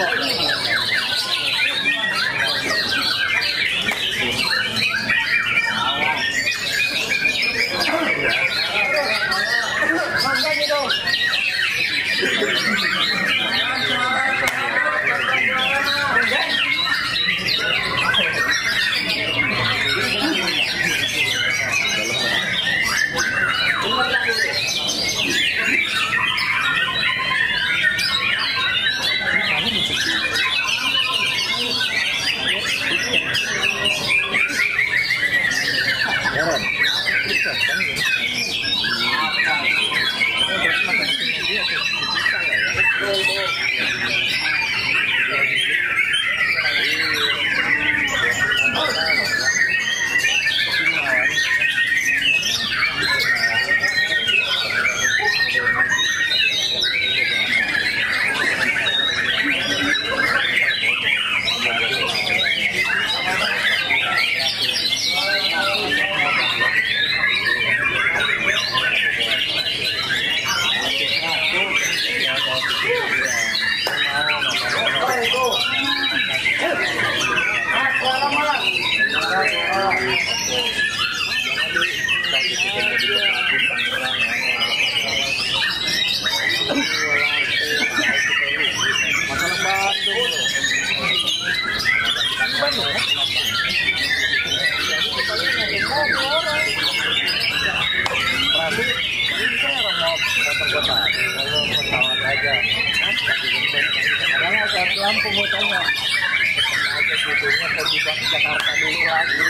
Yeah. Lampung tanya aja judulnya pergi ke Jakarta dulu lagi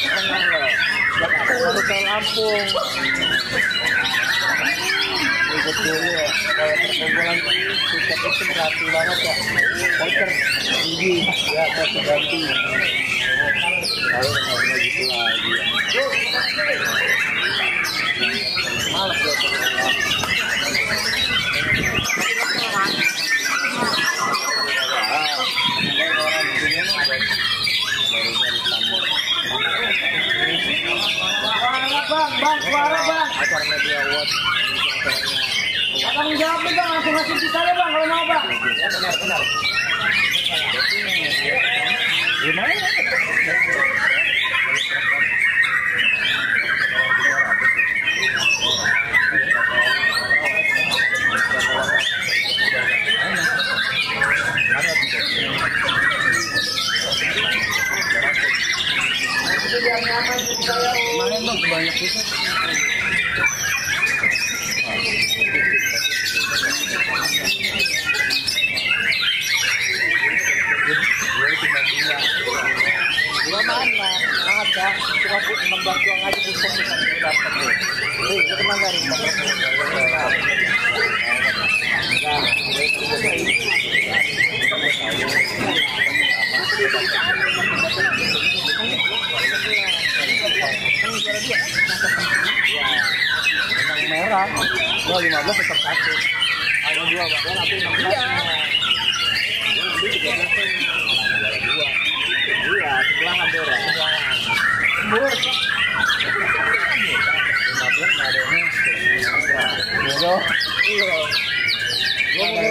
Jangan loh Jakarta Lampung ikut dulu ya kalau perkumpulan tiket itu berarti banget ya voucher tinggi ya voucher ganti lalu nggak gitu lagi ya Bang, bang, suara bang. acara media award Tanggung jawab nih bang, langsung ngasih kita ya bang, kalau mau bang. benar benar gimana kemarin itu Dua mana? Ada. Cuma 16 doang aja bisa kita dapat itu ke mana nih? Yang merah, oh 15 tetap satu. Ada dua bahkan tapi 16 Iya. Iya. Gue mau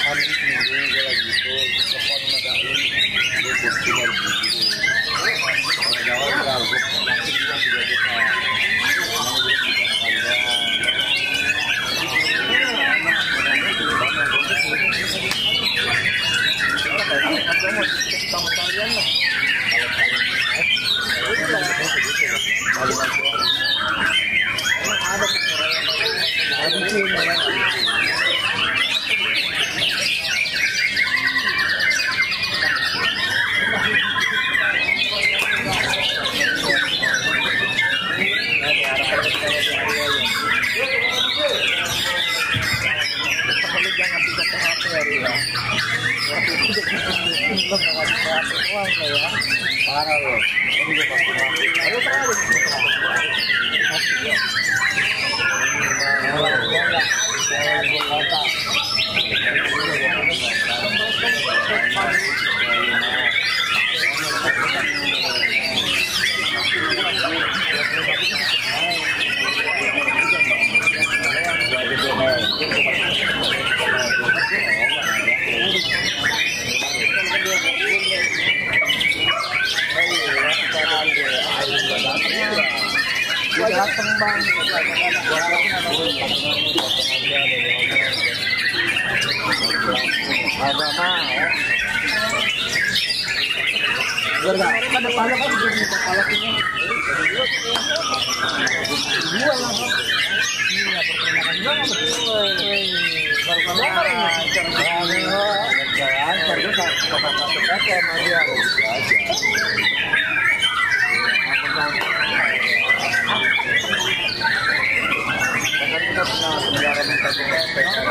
hari ini seminggu gue lagi itu Parah loh. Ini juga pasti. Ayo tahu. Mati Thank you. Datang bang, ada mau. Enggak, pada pala kan. Minta kita kita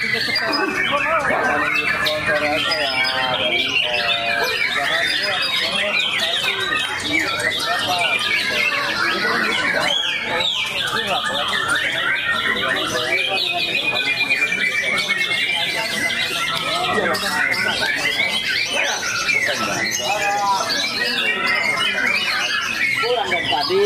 tiga sekolah ya Kurang dari tadi.